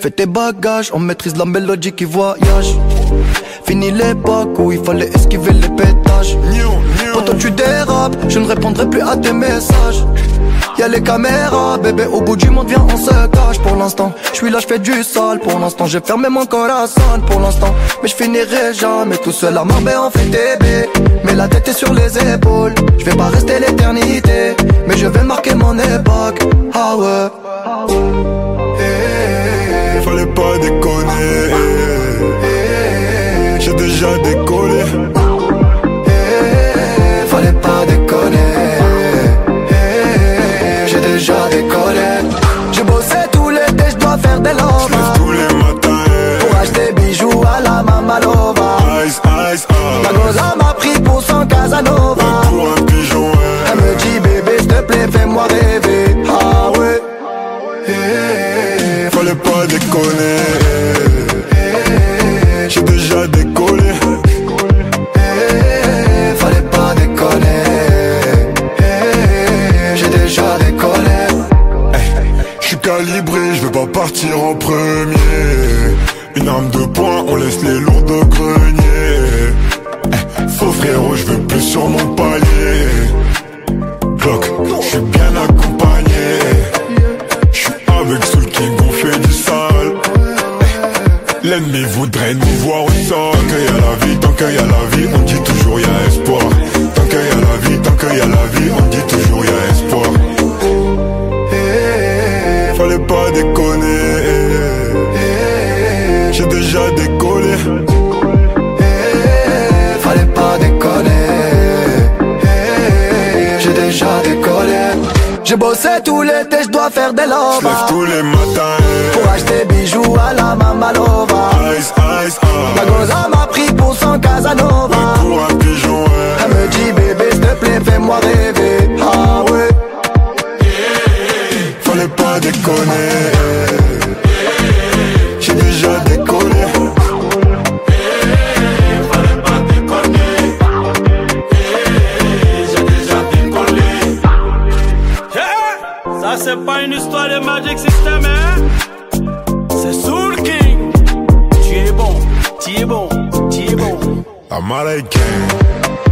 Fais tes bagages, on maîtrise la mélodie qui voyage. Fini l'époque où il fallait esquiver les pétages. Quand tu dérapes, je ne répondrai plus à tes messages. Y'a les caméras, bébé, au bout du monde, viens, on se cache pour l'instant. Je suis là, je fais du sale pour l'instant. J'ai fermé mon corazon pour l'instant. Mais je finirai jamais tout seul à en fait bébé. Mais la tête est sur les épaules. Je vais pas rester l'éternité, mais je vais marquer mon époque. Ah ouais. Fallait pas déconner. Faire des Lève lovas. tous les matins. eh. Pour acheter bijoux à la Mamalova. Ice, ice, La ah. goza m'a pris pour son Casanova. Pour un pigeon, Elle eh. me dit bébé, s'il te plaît, fais-moi rêver. Ah ouais. Eh, Fallait pas déconner. Calibré, je veux pas partir en premier. Une arme de poing, on laisse les lourds de grenier. Eh, frérot, je veux plus sur mon palier. Glock, je suis bien accompagné. Je suis avec King, on fait du sale. Eh, L'ennemi voudrait nous voir au sol. Qu'il y a la vie, tant qu'il y a la vie, on dit toujours y a espoir. J'ai bossé tout l'été, je dois faire des lovas. tous les matins. Pour acheter bijoux à la Mamalova. Ice, ice, La ah. goza m'a pris pour son Casanova. Pour un pigeon, Elle me dit bébé s'il te plaît fais-moi rêver Ah ouais Fallait pas déconner. C'est pas une histoire de Magic System, hein? C'est Soul King. Tu es bon, tu es bon, tu es bon. Amara King.